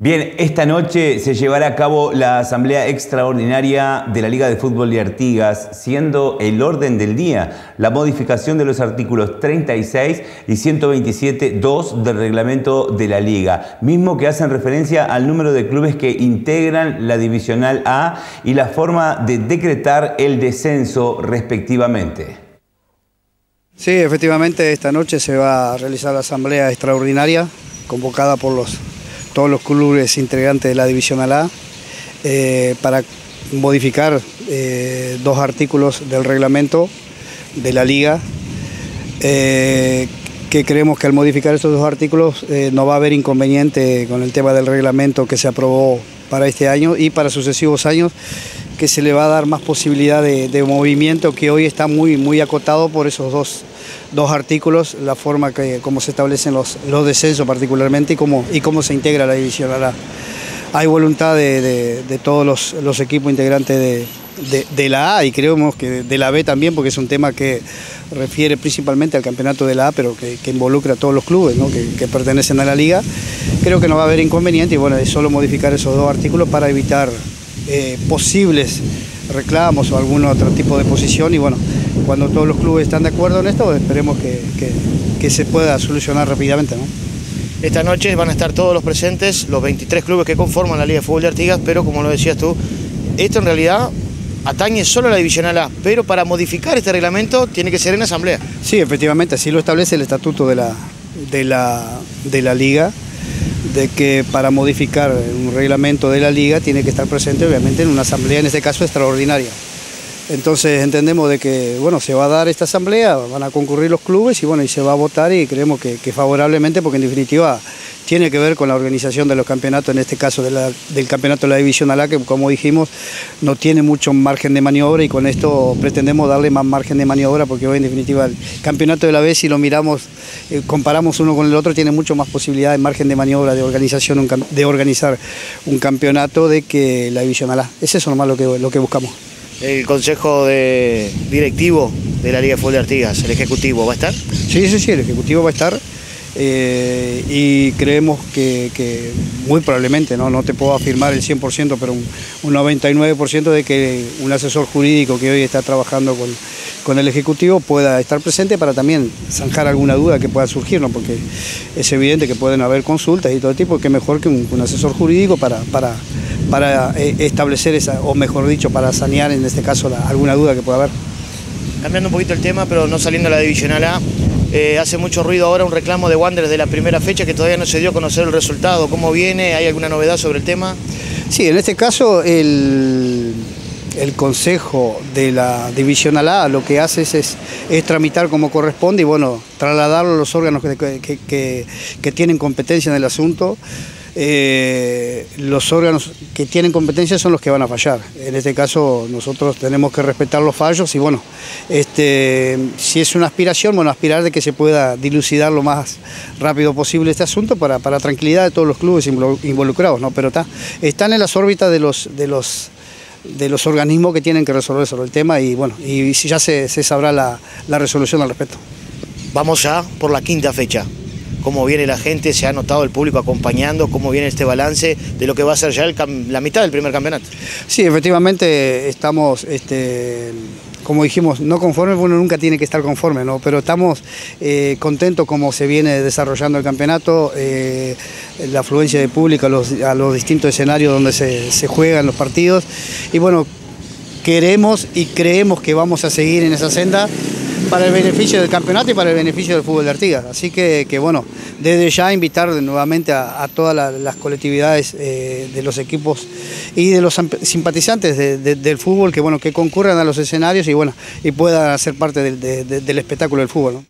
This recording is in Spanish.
Bien, esta noche se llevará a cabo la asamblea extraordinaria de la Liga de Fútbol de Artigas, siendo el orden del día la modificación de los artículos 36 y 127.2 del reglamento de la Liga, mismo que hacen referencia al número de clubes que integran la Divisional A y la forma de decretar el descenso respectivamente. Sí, efectivamente esta noche se va a realizar la asamblea extraordinaria convocada por los todos los clubes integrantes de la División A eh, para modificar eh, dos artículos del reglamento de la liga eh, que creemos que al modificar estos dos artículos no va a haber inconveniente con el tema del reglamento que se aprobó para este año y para sucesivos años que se le va a dar más posibilidad de, movimiento que hoy está muy, muy acotado por esos dos, dos artículos, la forma que cómo se establecen los, los descensos particularmente y cómo, y cómo se integra la división. Hay voluntad de, todos los, equipos integrantes de, la A y creemos que de la B también, porque es un tema que refiere principalmente al campeonato de la A, pero que, involucra a todos los clubes que, pertenecen a la liga. Creo que no va a haber inconveniente y bueno, es solo modificar esos dos artículos para evitar eh, posibles reclamos o algún otro tipo de posición y bueno, cuando todos los clubes están de acuerdo en esto, esperemos que, se pueda solucionar rápidamente. Esta noche van a estar todos los presentes, los 23 clubes que conforman la Liga de Fútbol de Artigas, pero como lo decías tú, esto en realidad atañe solo a la Divisional A, pero para modificar este reglamento tiene que ser en asamblea. Sí, efectivamente, así lo establece el estatuto de la, de la, de la Liga de que para modificar un reglamento de la liga tiene que estar presente obviamente en una asamblea, en este caso extraordinaria. Entonces entendemos de que bueno, se va a dar esta asamblea, van a concurrir los clubes y bueno, y se va a votar y creemos que, favorablemente porque en definitiva tiene que ver con la organización de los campeonatos, en este caso del campeonato de la División A, que como dijimos no tiene mucho margen de maniobra y con esto pretendemos darle más margen de maniobra porque hoy en definitiva el campeonato de la B si lo miramos, eh, comparamos uno con el otro, tiene mucho más posibilidad de margen de maniobra de organización, de organizar un campeonato de que la División A. Es eso nomás lo que, lo que buscamos el consejo de directivo de la Liga de Fútbol de Artigas, el ejecutivo, ¿va a estar? Sí, sí, sí, el ejecutivo va a estar. Eh, y creemos que, muy probablemente, ¿no? no te puedo afirmar el 100%, pero un, 99% de que un asesor jurídico que hoy está trabajando con, con, el Ejecutivo pueda estar presente para también zanjar alguna duda que pueda surgir, ¿no? porque es evidente que pueden haber consultas y todo tipo, que mejor que un, un asesor jurídico para, para para eh, establecer esa, o mejor dicho, para sanear en este caso alguna duda que pueda haber. Cambiando un poquito el tema, pero no saliendo a la Divisional A, eh, hace mucho ruido ahora un reclamo de Wanderers de la primera fecha que todavía no se dio a conocer el resultado. ¿Cómo viene? ¿Hay alguna novedad sobre el tema? Sí, en este caso el, Consejo de la Divisional A lo que hace es, tramitar como corresponde y bueno, trasladarlo a los órganos que tienen competencia en el asunto. Eh, los órganos que tienen competencia son los que van a fallar. En este caso nosotros tenemos que respetar los fallos y bueno, este, si es una aspiración, bueno, aspirar de que se pueda dilucidar lo más rápido posible este asunto para, para tranquilidad de todos los clubes involucrados, ¿no? Pero está, están en las órbitas de los, de los de los organismos que tienen que resolver sobre el tema y bueno, y ya se, se sabrá la, la resolución al respecto. Vamos ya por la quinta fecha cómo viene la gente, se ha notado el público acompañando, cómo viene este balance de lo que va a ser ya la mitad del primer campeonato. Sí, efectivamente estamos, este, como dijimos, no conformes, uno nunca tiene que estar conforme, ¿no? pero estamos eh, contentos como se viene desarrollando el campeonato, eh, la afluencia de público a los, distintos escenarios donde se juegan los partidos y bueno, queremos y creemos que vamos a seguir en esa senda para el beneficio del campeonato y para el beneficio del fútbol de Artigas. Así que, bueno, desde ya invitar nuevamente a, todas las colectividades eh, de los equipos y de los simpatizantes del fútbol que, bueno, que concurran a los escenarios y, bueno, y puedan ser parte del espectáculo del fútbol.